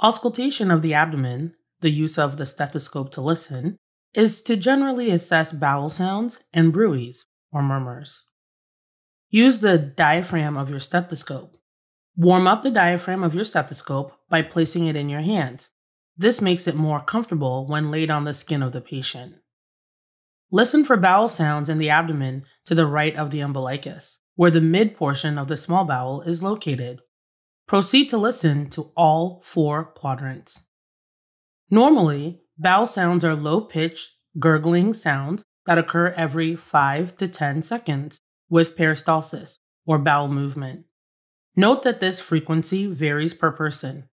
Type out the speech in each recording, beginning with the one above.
Auscultation of the abdomen, the use of the stethoscope to listen, is to generally assess bowel sounds and bruits or murmurs. Use the diaphragm of your stethoscope. Warm up the diaphragm of your stethoscope by placing it in your hands. This makes it more comfortable when laid on the skin of the patient. Listen for bowel sounds in the abdomen to the right of the umbilicus, where the mid portion of the small bowel is located. Proceed to listen to all four quadrants. Normally, bowel sounds are low pitched, gurgling sounds that occur every 5 to 10 seconds with peristalsis or bowel movement. Note that this frequency varies per person.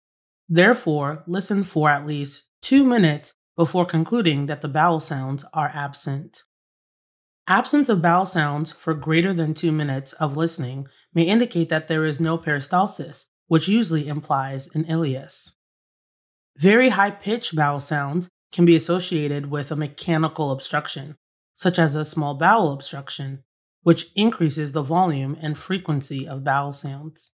Therefore, listen for at least two minutes before concluding that the bowel sounds are absent. Absence of bowel sounds for greater than two minutes of listening may indicate that there is no peristalsis, which usually implies an ileus. Very high pitched bowel sounds can be associated with a mechanical obstruction, such as a small bowel obstruction, which increases the volume and frequency of bowel sounds.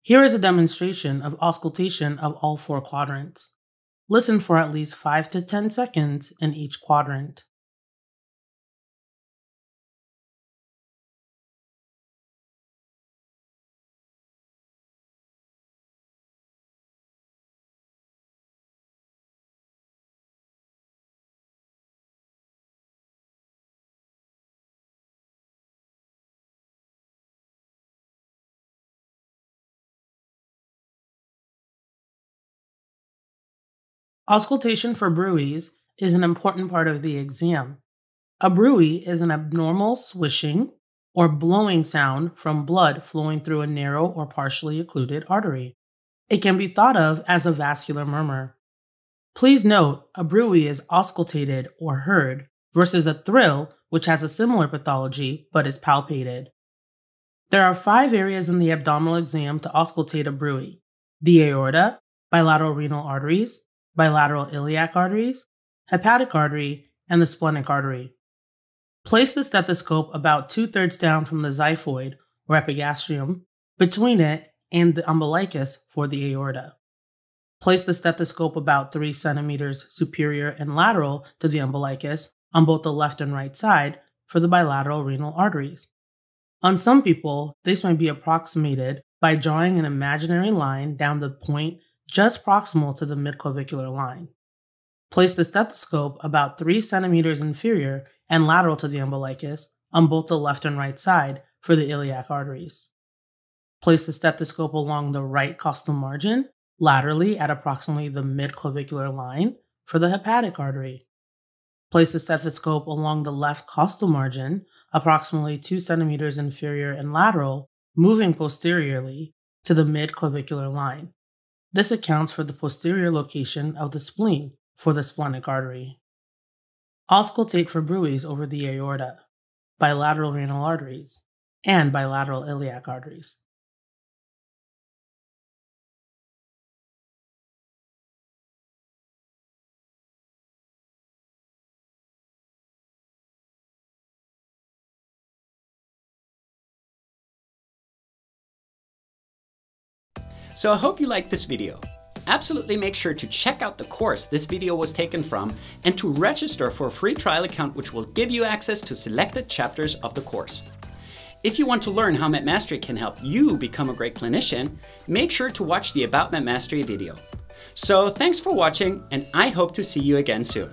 Here is a demonstration of auscultation of all four quadrants. Listen for at least 5 to 10 seconds in each quadrant. Auscultation for bruits is an important part of the exam. A bruit is an abnormal swishing or blowing sound from blood flowing through a narrow or partially occluded artery. It can be thought of as a vascular murmur. Please note, a bruit is auscultated or heard versus a thrill, which has a similar pathology but is palpated. There are five areas in the abdominal exam to auscultate a bruit the aorta, bilateral renal arteries, bilateral iliac arteries, hepatic artery, and the splenic artery. Place the stethoscope about two thirds down from the xiphoid or epigastrium, between it and the umbilicus for the aorta. Place the stethoscope about 3 centimeters superior and lateral to the umbilicus on both the left and right side for the bilateral renal arteries. On some people, this may be approximated by drawing an imaginary line down the point just proximal to the midclavicular line. Place the stethoscope about 3 centimeters inferior and lateral to the umbilicus on both the left and right side for the iliac arteries. Place the stethoscope along the right costal margin, laterally at approximately the midclavicular line for the hepatic artery. Place the stethoscope along the left costal margin, approximately 2 centimeters inferior and lateral, moving posteriorly to the midclavicular line this accounts for the posterior location of the spleen for the splenic artery. Auscultate for bruits over the aorta, bilateral renal arteries, and bilateral iliac arteries. So I hope you liked this video. Absolutely make sure to check out the course this video was taken from and to register for a free trial account which will give you access to selected chapters of the course. If you want to learn how Medmastery can help you become a great clinician, make sure to watch the About Medmastery video. So thanks for watching and I hope to see you again soon.